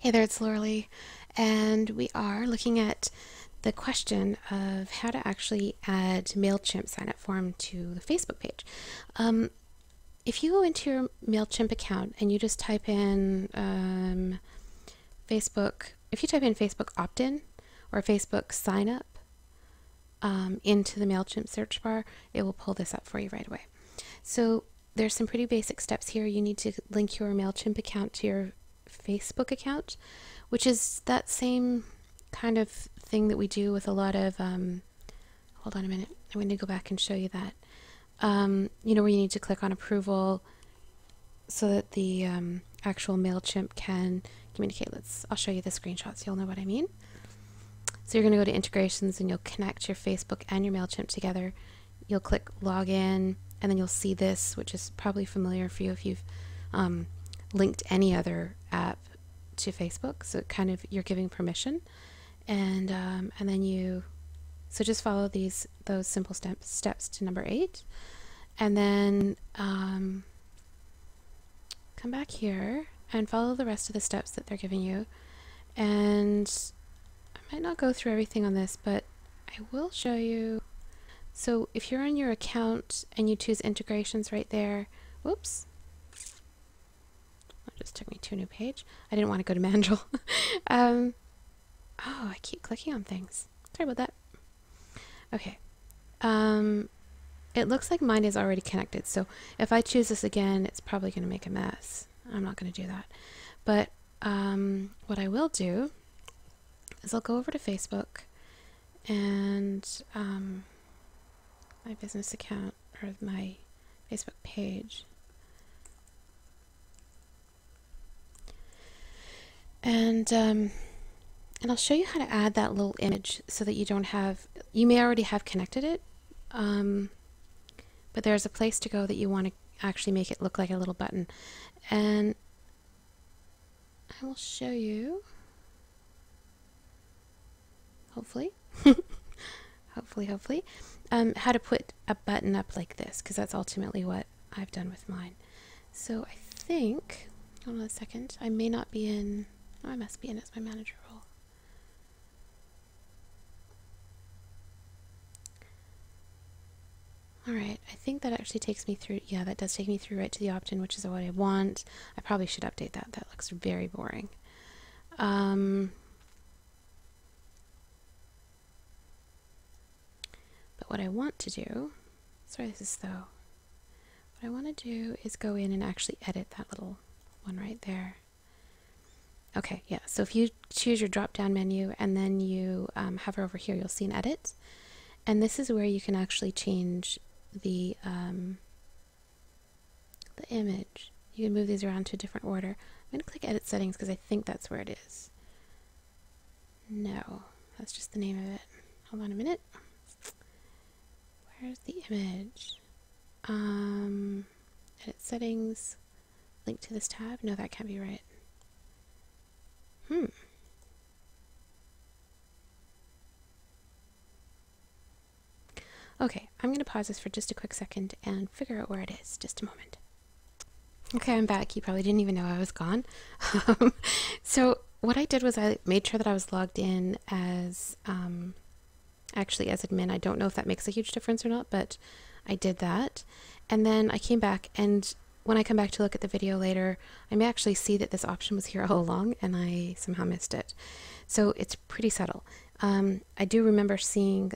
Hey there, it's Loralee, and we are looking at the question of how to actually add MailChimp sign up form to the Facebook page. Um, if you go into your MailChimp account and you just type in um, Facebook, if you type in Facebook opt in or Facebook sign up um, into the MailChimp search bar, it will pull this up for you right away. So there's some pretty basic steps here. You need to link your MailChimp account to your Facebook account, which is that same kind of thing that we do with a lot of. Um, hold on a minute. I'm going to go back and show you that. Um, you know, where you need to click on approval so that the um, actual MailChimp can communicate. Let's, I'll show you the screenshots. You'll know what I mean. So you're going to go to integrations and you'll connect your Facebook and your MailChimp together. You'll click login and then you'll see this, which is probably familiar for you if you've um, linked any other app to Facebook. So kind of you're giving permission, and um, and then you so just follow these those simple steps steps to number eight, and then um, come back here and follow the rest of the steps that they're giving you. And I might not go through everything on this, but I will show you. So if you're on your account and you choose integrations right there, whoops, just took me to a new page. I didn't want to go to Mandrill. um, oh, I keep clicking on things. Sorry about that. Okay. Um, it looks like mine is already connected. So if I choose this again, it's probably going to make a mess. I'm not going to do that. But um, what I will do is I'll go over to Facebook and um, my business account or my Facebook page. And um, and I'll show you how to add that little image so that you don't have, you may already have connected it, um, but there's a place to go that you want to actually make it look like a little button. And I will show you, hopefully, hopefully, hopefully, um, how to put a button up like this, because that's ultimately what I've done with mine. So I think, hold on a second, I may not be in Oh, I must be in as my manager role. Alright, I think that actually takes me through, yeah, that does take me through right to the opt-in, which is what I want. I probably should update that. That looks very boring. Um, but what I want to do, sorry this is though, what I want to do is go in and actually edit that little one right there. Okay, yeah. So if you choose your drop down menu and then you um, hover over here, you'll see an edit. And this is where you can actually change the, um, the image. You can move these around to a different order. I'm going to click edit settings because I think that's where it is. No, that's just the name of it. Hold on a minute. Where's the image? Um, edit settings, link to this tab. No, that can't be right. Hmm. Okay, I'm going to pause this for just a quick second and figure out where it is. Just a moment. Okay, I'm back. You probably didn't even know I was gone. so what I did was I made sure that I was logged in as um, actually as admin. I don't know if that makes a huge difference or not, but I did that. And then I came back and when I come back to look at the video later, I may actually see that this option was here all along and I somehow missed it. So it's pretty subtle. Um, I do remember seeing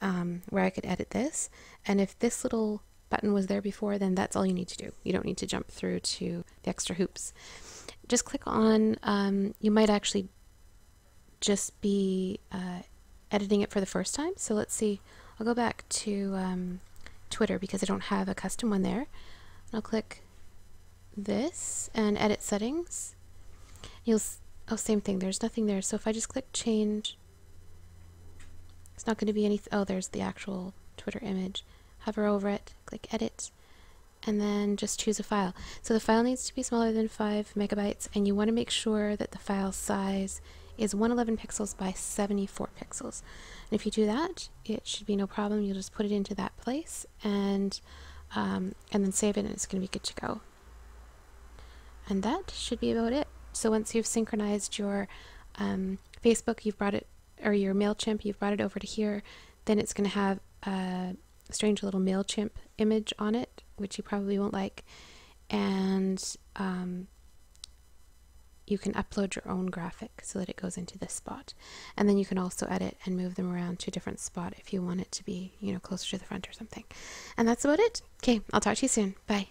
um, where I could edit this, and if this little button was there before, then that's all you need to do. You don't need to jump through to the extra hoops. Just click on, um, you might actually just be uh, editing it for the first time. So let's see, I'll go back to um, Twitter because I don't have a custom one there. I'll click this and edit settings. You'll, oh, same thing, there's nothing there. So if I just click change, it's not going to be any, oh, there's the actual Twitter image. Hover over it, click edit, and then just choose a file. So the file needs to be smaller than 5 megabytes, and you want to make sure that the file size is 111 pixels by 74 pixels. And if you do that, it should be no problem. You'll just put it into that place, and um, and then save it and it's going to be good to go. And that should be about it. So once you've synchronized your um, Facebook, you've brought it, or your MailChimp, you've brought it over to here, then it's going to have a strange little MailChimp image on it, which you probably won't like. And um, you can upload your own graphic so that it goes into this spot. And then you can also edit and move them around to a different spot if you want it to be, you know, closer to the front or something. And that's about it. Okay, I'll talk to you soon. Bye.